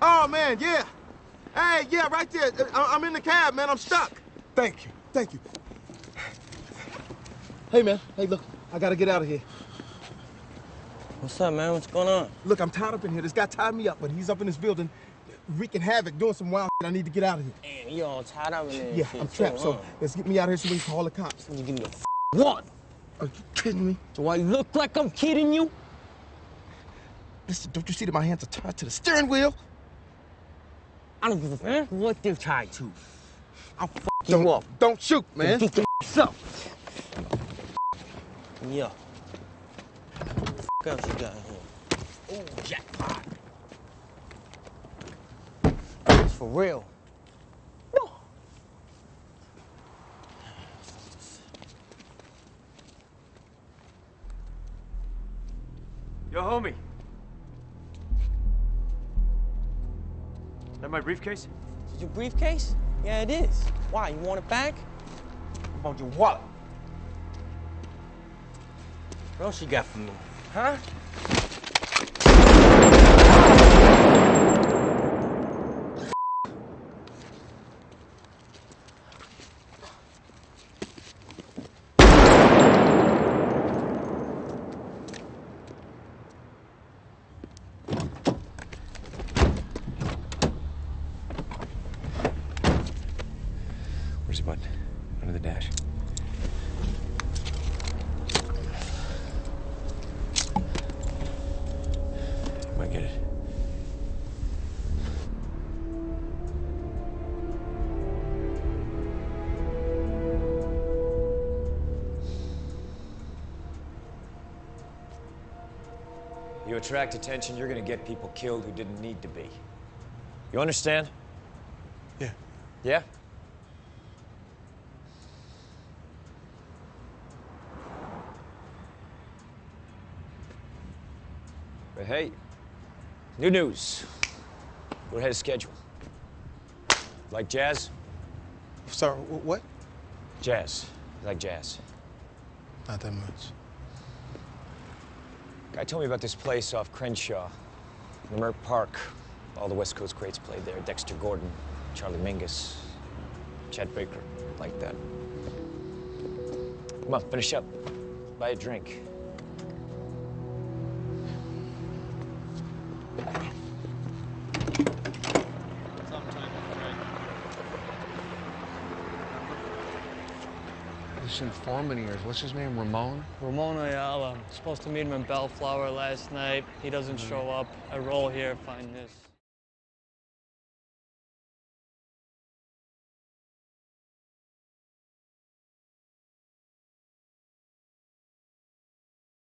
Oh, man, yeah. Hey, yeah, right there. I- I'm in the cab, man. I'm stuck. Thank you. Thank you. Hey, man. Hey, look. I gotta get out of here. What's up, man? What's going on? Look, I'm tied up in here. This guy tied me up, but he's up in this building wreaking havoc, doing some wild shit. I need to get out of here. Damn, you all tied up in there. Yeah, I'm trapped, so huh? let's get me out of here so we can call the cops. You give me a f- what? Are you kidding me? Do I look like I'm kidding you? Listen, don't you see that my hands are tied to the steering wheel? I don't give a f- what they're tied to. I'll f Don't, you up. don't shoot, man. Get your ass up. Yeah. What else you got here? Oh, jackpot. It's for real. No. Yo, homie. That my briefcase? Is your briefcase? Yeah, it is. Why? You want it back? How about your wallet? What else you got for me? Huh? Where's the button? Under the dash. Might get it. You attract attention, you're gonna get people killed who didn't need to be. You understand? Yeah. Yeah? But hey, new news. We're ahead of schedule. Like jazz? Sorry, what? Jazz. Like jazz. Not that much. Guy told me about this place off Crenshaw, Leimert Park. All the West Coast greats played there. Dexter Gordon, Charlie Mingus, Chet Baker, like that. Come on, finish up. Buy a drink. This informant of yours, what's his name? Ramon? Ramon Ayala. Supposed to meet him in Bellflower last night. He doesn't mm-hmm. show up. I roll here, find this.